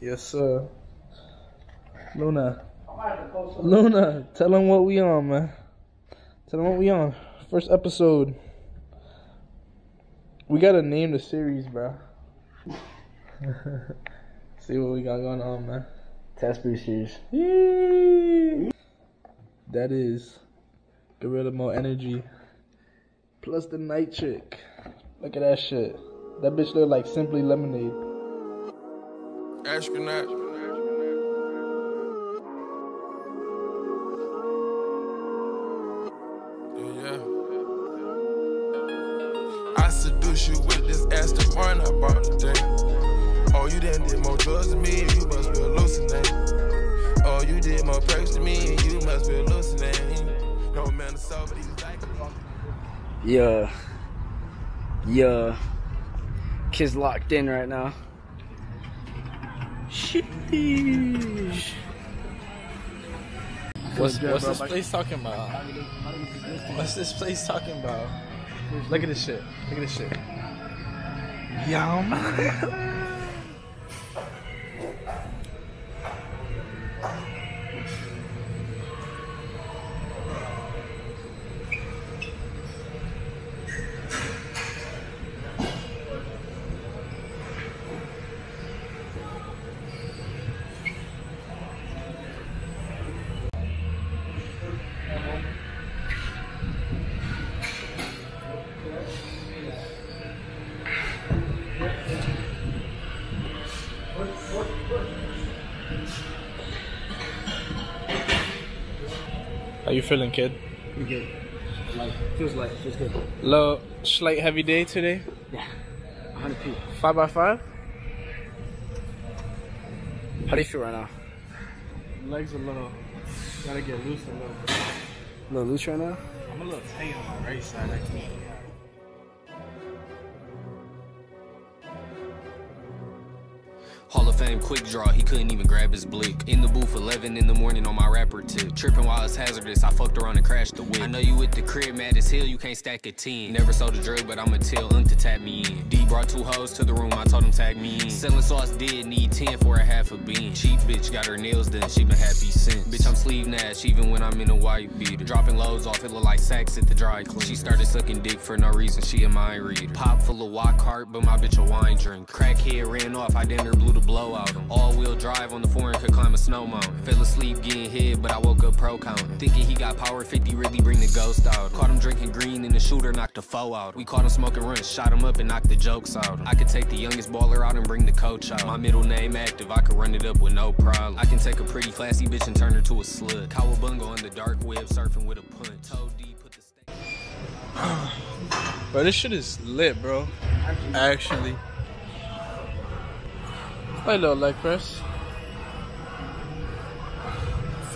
Yes, sir. Luna. Luna, tell them what we on, man. Tell them what we on. First episode. We gotta name the series, bro. See what we got going on, man. Test boosters. Yee. That is Gorilla Mo Energy. Plus the night chick. Look at that shit. That bitch look like Simply Lemonade. Astronaut. Yeah. I seduce you with this Aston Martin I bought today. Oh, you done did more drugs than me, you must be hallucinating. Oh, you did more perks than me, you must be hallucinating. No man, it's over these like. Yeah. Yeah. Kids locked in right now. Sheesh. What's, what's this place talking about? What's this place talking about? Look at this shit. Look at this shit. Yo, How you feeling, kid? Pretty good. Like, feels like, feels good. Low, slight heavy day today. Yeah. 100 p. Five by five. How do you feel right now? Legs a little. Gotta get loose a little. bit. A little loose right now? I'm a little tight on my right side. I can't. Hall of Fame quick draw, he couldn't even grab his blick. In the booth, 11 in the morning on my rapper tip. Tripping while it's hazardous, I fucked around and crashed the whip. I know you with the crib, mad as hell, you can't stack a 10. Never sold a drug, but I'ma tell Unc to tap me in. D brought two hoes to the room, I told him tag me in. Selling sauce did need 10 for a half a bean. Cheap bitch got her nails done, she been happy since. Nash, even when I'm in a white beater. Dropping loads off, it look like sacks at the dry clean. She started sucking dick for no reason, she a mind reader. Pop full of Wockhardt, but my bitch a wine drink. Crackhead ran off, I damn near blew the blow out him. Drive on the foreign could climb a snow mountain. Fell asleep getting hit, but I woke up pro counting. Thinking he got power 50, really bring the ghost out. Caught him drinking green and the shooter knocked the foe out. We caught him smoking runs, shot him up and knocked the jokes out. I could take the youngest baller out and bring the coach out. My middle name active, I could run it up with no problem. I can take a pretty classy bitch and turn her to a slut. Cowabunga on the dark web, surfing with a punt. Toe deep, put the. Bro, this shit is lit, bro. Actually. Little leg press.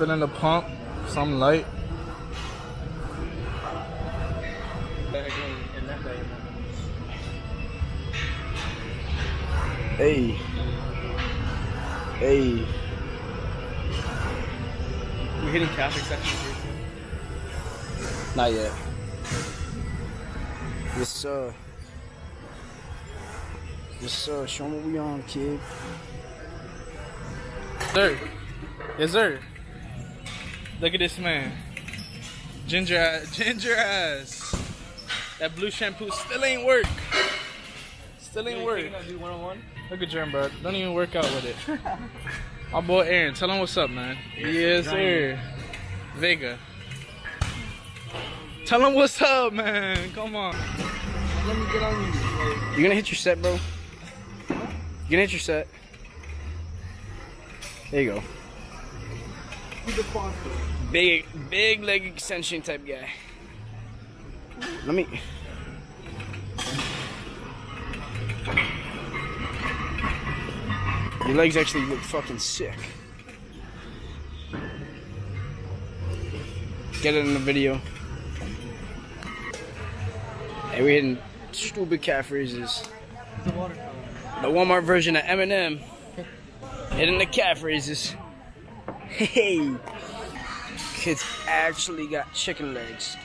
Feeling the pump, some light. Hey. Hey. We hitting Catholic section here. Not yet. Yes, sir. Yes, sir. Show me what we on, kid. Sir. Yes, sir. Look at this man. Ginger ass. Ginger ass. That blue shampoo still ain't work. Still ain't work. Look at Jerm, bro. Don't even work out with it. My boy Aaron, tell him what's up, man. Yes, sir. Vega. Tell him what's up, man. Come on. Let me get on you. You gonna hit your set, bro? You gonna hit your set? There you go. Big, big leg extension type guy. Let me. Your legs actually look fucking sick. Get it in the video. Hey, we're hitting stupid calf raises. The Walmart version of Eminem. Hitting the calf raises. Hey, kids actually got chicken legs.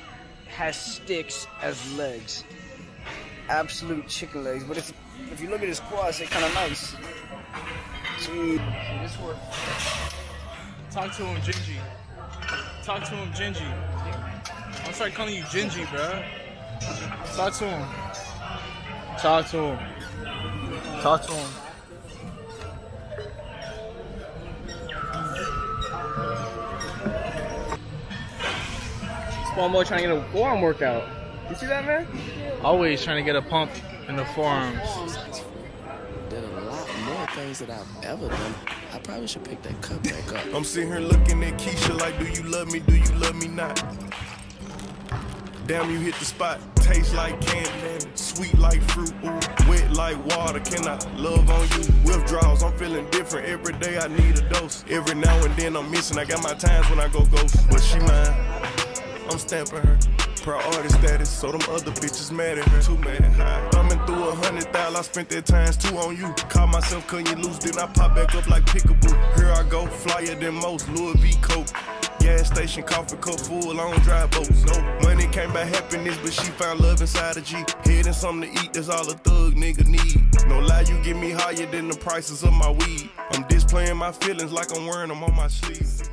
Has sticks as legs. Absolute chicken legs. But if if you look at his quads, they're kind of nice. Talk to him, Gingy. Talk to him, Gingy. I'm start calling you Gingy, bro. Talk to him. Talk to him. Talk to him. Small boy trying to get a forearm workout. You see that, man? Always trying to get a pump in the forearms. did a lot more things that I've ever done. I probably should pick that cup back up. I'm sitting here looking at Keisha like, do you love me? Do you love me not? Damn, you hit the spot. Taste like candy, sweet like fruit, ooh, wet like water. Can I love on you? Withdrawals, I'm feeling different. Every day I need a dose. Every now and then I'm missing. I got my times when I go ghost, but she mine. I'm stamping her. Priority status, so them other bitches mad at her. Too mad high. Coming through a hundred thousand, I spent that times two on you. Caught myself cutting you loose, then I pop back up like pickaboo. Here I go, flyer than most, Louis V. Coke. Gas station, coffee cup full on dry boats. No money came by happiness, but she found love inside a G. Head and something to eat, that's all a thug nigga need. No lie, you get me higher than the prices of my weed. I'm displaying my feelings like I'm wearing them on my sleeve.